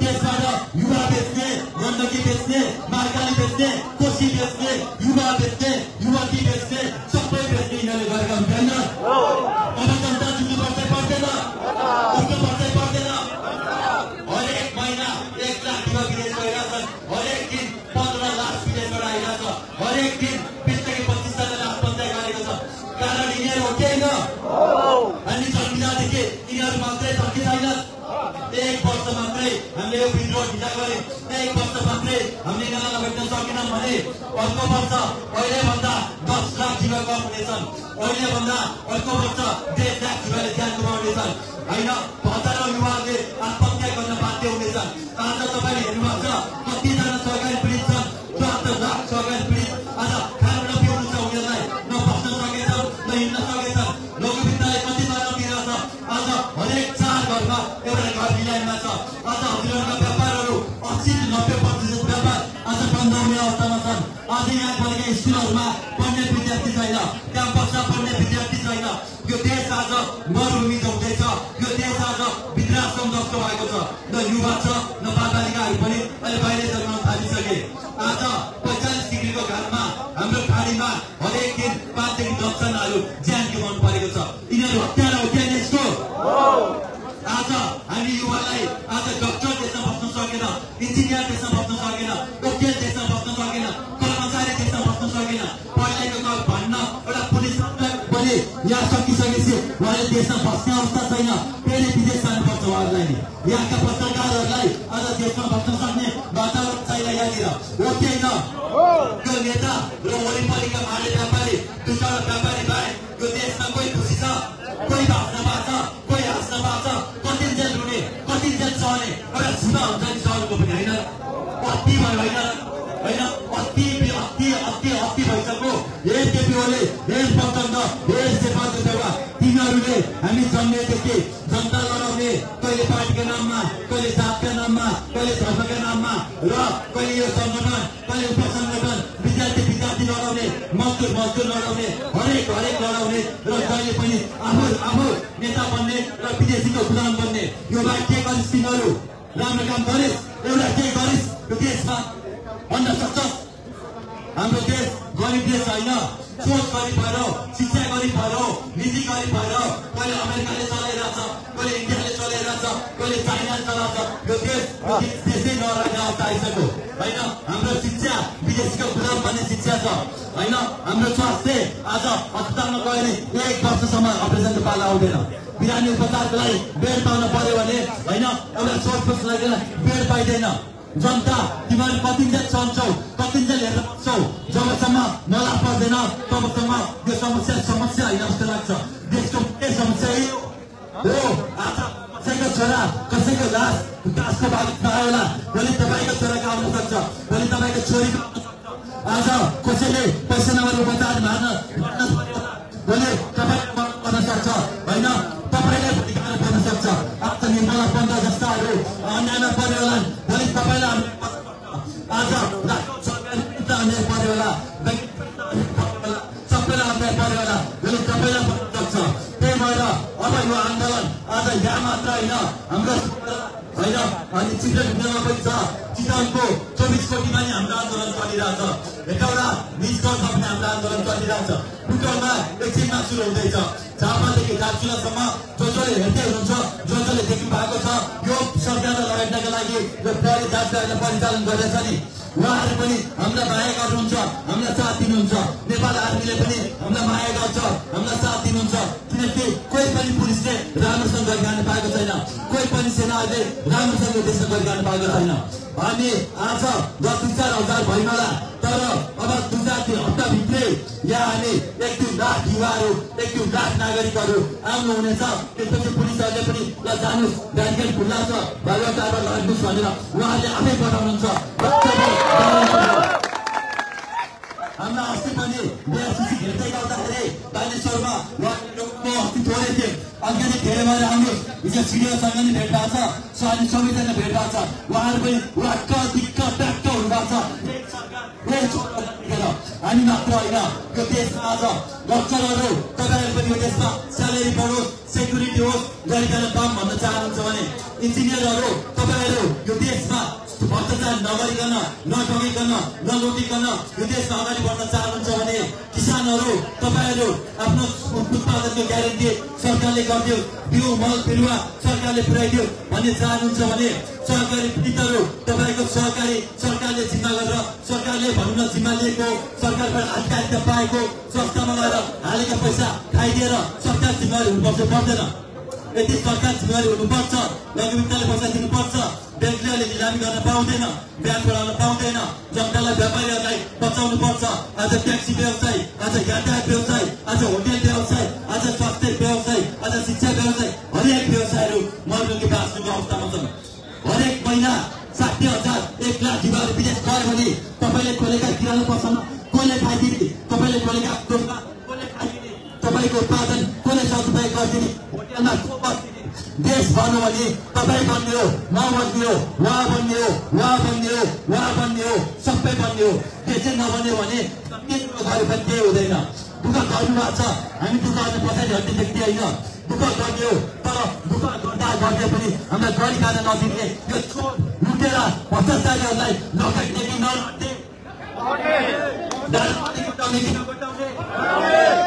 Despada, Yuba Besne, Randaki Besne, Margali Besne, Koshi Besne, Yuba Besne, Yuba मात्रै हामीले यो ढिला मात्रै हामीले भेट्न सकेनौँ भने अर्को वर्ष अहिलेभन्दा दस लाख हुनेछन् अहिलेभन्दा अर्को वर्ष डेढ लाख युवाले ज्यान गुमाउनेछन् होइन हजारौँ युवाहरूले आत्महत्या गर्न बाध्य हुनेछन् आज तपाईँले हेर्नुभएको छ कतिजना सरकारी पीडित छन् सरकारी नब्बे प्रतिशत व्यापार आज बन्द हुने अवस्थामा छन् आज यहाँ पढेका स्कुलहरूमा पढ्ने विद्यार्थी छैन क्याम्पसमा पढ्ने विद्यार्थी छैन यो देश आज मरुभूमि जौँदैछ यो देश आज वृद्धाश्रम जस्तो भएको छ न युवा छ न बालबालिकाहरू पनि अहिले बाहिर जन्मन थालिसके आज पैँचालिस डिग्रीको घाममा हाम्रो खाडीमा हरेक दिन पाँचदेखि दसजनाहरू ज्यान व्यापारी दुईवटा व्यापारी बाहेक यो देशमा कोही खुसी छ कोही भाँच्न पाएको छ कोही हाँस्न पाएको छ कति जेल रुने कति जेल सहने एउटा छुदा हुन्छ नि सहरको पनि होइन अति भयो होइन होइन हे केपी हे प्रचण्ड शेरबहादुर देउवा तिनीहरूले हामी जन्मेदेखि जनता लडाउने कहिले पार्टीको नाममा कहिले जातका नाममा कहिले धर्मका नाममा र कहिले यो सङ्गठन कहिले उपसङ्गठन विद्यार्थी विद्यार्थी लडाउने मजदुर मजदुर लडाउने हरेक हरेक लडाउने र जहिले पनि आफू आफू नेता बन्ने र विदेशीको गुलाम बन्ने यो के गरिस् तिमीहरू राम्रो काम गरिस् एउटा के गरिस् यो देशमा भन्न सक्छस् हाम्रो देश गरिब देश होइन सोच गरिब भएर शिक्षा गरिब भएर नीति गरिब भएर कहिले अमेरिकाले चलाइरहेछ कहिले इन्डियाले चलाइरहेछ कहिले चाइनाले चलाउँछ यो देश देश नरहेने अवस्था आइसक्यो होइन? हाम्रो शिक्षा विदेशीको गुलाम भन्ने शिक्षा छ। होइन? हाम्रो स्वास्थ्य आज अस्पतालमा गयो भने एक वर्षसम्म अपरेसनको पाला आउँदैन। बिरामी उपचारको लागि बेड पाउन पर्यो भने होइन? एउटा सोधपुछ लागि बेड पाइँदैन। जनता तिमीहरू कतिन्जेल सहन्छौ कतिन्जेल हेरेर बस्छौ जबसम्म नलाभ पर्दैन तबसम्म यो समस्या समस्या होइन जस्तो लाग्छ। देशको के समस्या हो आज कसैको छोरा कसैको लास गाँसको भाग नआयो होला भोलि तपाईँको छोराको आउन सक्छ भोलि तपाईँको छोरीको आज कसैले पैसा नभएर उपचार मार्न भोलि तपाईँ सक्छ। होइन आन्दोलन आज यहाँ मात्र होइन हाम्रो होइन अनि चितवन भित्रमा पनि छ चितवनको चौबिस कोटीमा नि हाम्रो आन्दोलन चलिरहेछ हेटौँडा गाउँमा पनि हाम्रो आन्दोलन चलिरहेछ बुटोलमा एकछिनमा सुरु हुँदैछ झापादेखि दार्चुलासम्म जो जसले हेर्दै हुनुहुन्छ जो जसले देख्नु भएको छ यो सरकारलाई लडाइनको लागि यो प्रहरी जाँचलाई परिचालन गर्दैछ नि उहाँहरू पनि हामीलाई माया गर्नुहुन्छ हामीलाई साथ दिनुहुन्छ नेपाल आर्मीले पनि हामीलाई माया गर्छ हामीलाई साथ दिनुहुन्छ किनकि कोही पनि पुलिसले कोही पनि सेनाहरूले राम्रोसँग देशमा गरिरहनु पाएको छैन हामी आज दस दुई चार हजार भइनला तर अब दुई चार दिन हप्ताभित्रै यहाँ हामी एक दुई लाख युवाहरू एक दुई लाख नागरिकहरू आउनुहुनेछ त्यसपछि पुलिसहरूले पनि ल जानुहोस् ब्याङ्केट खुल्ला छ लाग्नुहोस् भनेर उहाँहरूले आफै पठाउनुहुन्छ हाम्रा अस्ति पनि। बिआरसिसी भेट्दै गर्दाखेरि बालेश्वरमा उहाँको अस्ति थोरै थिए। अलिकति धेरै भएर हाम्रो हिजो सिडिओसँग नि भेट भएको छ। अहिले सबैजना भेट भएको छ। उहाँहरू पनि वाक्क दिक्क ट्याक्क हुनुभएको छ। हामी मात्र होइन। यो आज तपाईँहरू पनि यो देशमा स्यालेरी सेक्युरिटी होस् गरिकन काम भन्न चाहनुहुन्छ भने इन्जिनियरहरू तपाईँहरू यो देशमा भ्रष्टाचार नगरिकन नठगिकन नलुटिकन यो देशमा अगाडि बढ्न चाहनुहुन्छ भने किसानहरू तपाईँहरू आफ्नो उत्पादनको ग्यारेन्टी सरकारले गरिदियो बिउ मल बिरुवा सरकारले पुर्याइदियो भन्ने चाहनुहुन्छ भने सरकारी पीडितहरू तपाईँको सहकारी सरकारले जिम्मा गरेर सरकारले भनौँ न जिम्मा लिएको सरकारबाट आधिकारिकता पाएको संस्थामा गएर हालेको पैसा खाइदिएर सरकार जिम्मेवारी हुनुपर्छ पर्दैन। यदि सरकार जिम्मेवारी हुनुपर्छ लघुवित्तले पैसा दिनुपर्छ ब्याङ्कले निलामी गर्न पाउँदैन ब्याङ्क बढाउन पाउँदैन जनतालाई व्यापारीहरूलाई बचाउनु पर्छ आज ट्याक्सी व्यवसाय आज यातायात व्यवसाय आज होटेल व्यवसाय आज स्वास्थ्य व्यवसाय आज शिक्षा व्यवसाय। हरेक व्यवसायहरू मर्नुको बाँच्नुको अवस्थामा छन् हरेक महिना साठी हजार एक लाख युवाहरू विदेश गयो भने तपाईँले खोलेका किराना पसलमा कसले खाइदिने तपाईँले खोलेका दोकान। कसले खाइदिने तपाईँको उत्पादन। कसले सदुपयोग गरिदिने होटेलमा को बस्दिने देश भन्नु भने तपाईँ बन्ने हो म बन्ने हो उहाँ बन्ने हो उहाँ बन्ने हो उहाँ बन्ने हो सबै बन्ने हो। त्यो चाहिँ नबन्यो भने घर पनि केही हुँदैन। दुःख गर्नुभएको छ हामी दुःख गर्ने पछाडि हट्ने व्यक्ति होइन। दुःख गर्ने हो तर दुःख गर्दा गर्दै पनि हामीलाई गरी खान नदिने यो चोर लुटेर भ्रष्टाचारीहरूलाई नकाट्ने कि नलट्ने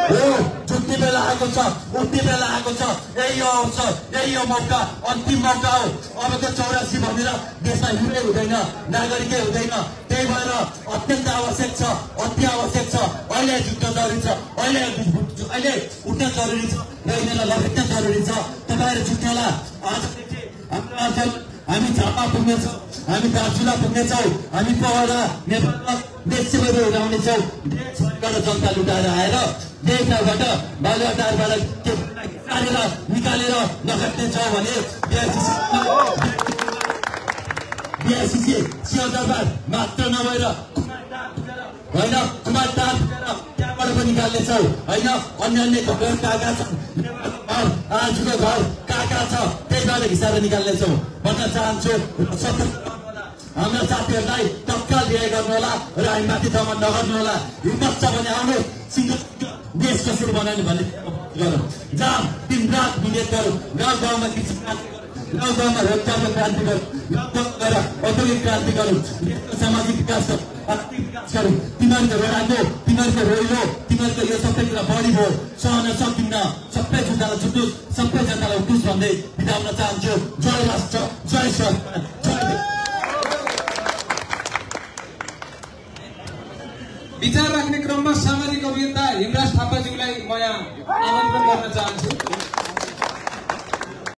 हो छुट्ने बेला आएको छ। उठ्ने बेला आएको छ। यही हो अवसर यही हो मौका अन्तिम मौका हो। अब त चौरासी भनेर देशमा हिँड्नै हुँदैन नागरिकै हुँदैन। त्यही भएर अत्यन्त आवश्यक छ अति आवश्यक छ। अहिले जुट्न जरुरी छ अहिले अहिले उठ्न जरुरी छ र यिनीहरूलाई जरुरी छ। तपाईँहरू जुट्नला आजदेखि हाम्रो अञ्चल हामी झापा पुग्नेछौँ हामी दार्चुला पुग्नेछौँ हामी पहरा नेपालमा देशसेवाहरू उडाउनेछौँ देशभरिबाट जनता लुटाएर आएर देशबाट बालुवाटारबाट के निकालेर निकालेर नखट्नेछौँ भने बिआइसिसी सिंहदरबार मात्र नभएर होइन कुमार तार त्यहाँबाट पनि निकाल्नेछौँ होइन अन्य अन्य घरहरू कहाँ कहाँ छन् घर आजको घर कहाँ छ त्यही भएर घिसाएर निकाल्नेछौँ भन्न चाहन्छु हाम्रा साथीहरूलाई तत्काल बिहे गर्नु होला र हामी माथि ठाउँमा नगर्नु होला हिम्मत छ भने आउनु देश कसरी बनाउने भन्ने गरौँ जहाँ दिन रात मिहिनेत गरौँ गाउँ गाउँमा गाउँ गाउँमा रोजगारको क्रान्ति गरौँ गएर औद्योगिक क्रान्ति गरौँ सामाजिक विकास आर्थिक विकास गरौँ तिमीहरूको रोडाको तिमीहरूको रोइलो तिमीहरूको यो सबै कुरा बढी भयो सहन सकिन्न सबै जनतालाई छुटोस् सबै जनतालाई उठोस् भन्दै बिदा हुन चाहन्छु जय राष्ट्र जय सरकार जय देश। विचार राख्ने क्रममा सामाजिक अभियन्ता हिमराज थापाज्यूलाई म यहाँ आमन्त्रण गर्न चाहन्छु।